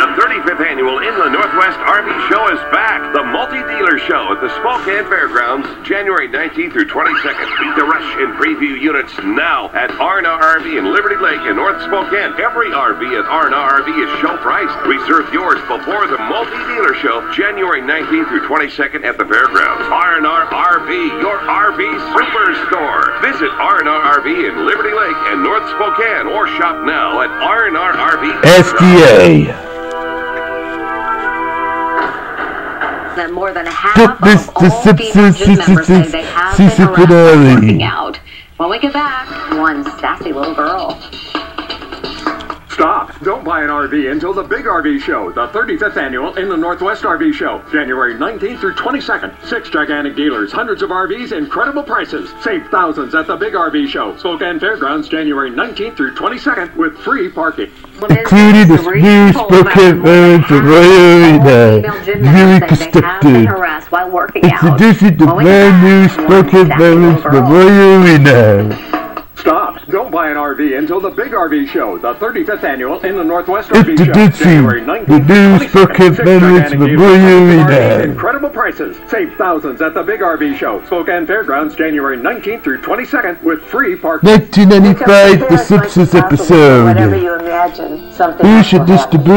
The 35th annual Inland Northwest RV Show is back. The multi-dealer show at the Spokane Fairgrounds, January 19th through 22nd. Beat the rush in preview units now at R&R RV in Liberty Lake in North Spokane. Every RV at R&R RV is show priced. Reserve yours before the multi-dealer show, January 19th through 22nd at the fairgrounds. R&R RV superstore. Visit R&R RV in Liberty Lake and North Spokane or shop now at R&R RV. SDA. that more than half of all to female gym members say they have been sip- harassed while finale. working out. When we get back, one sassy little girl. Stop! Don't buy an RV until the Big RV Show, the 35th annual Inland Northwest RV Show, January 19th through 22nd. Six gigantic dealers, hundreds of RVs, incredible prices. Save thousands at the Big RV Show, Spokane Fairgrounds, January 19th through 22nd with free parking. Including the new Spokane Parents of Arena. Very constructed. harassed while working out. Introducing the When we get brand new Spokane sassy Parents little of girl. Arena. Stop! Don't buy an RV until the Big RV Show, the 35th annual Inland Northwest RV Show, January 19th the new through 22nd. Spokane Six Veterans gigantic Memorial dealers, hundreds of RVs, Arena. Incredible prices. Save thousands at the Big RV Show, Spokane Fairgrounds, January 19th through 22nd with free parking. 1995, The Simpsons Whatever episode. you imagine, something Who should will distribute?